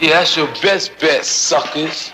yeah, that's your best bet, suckers.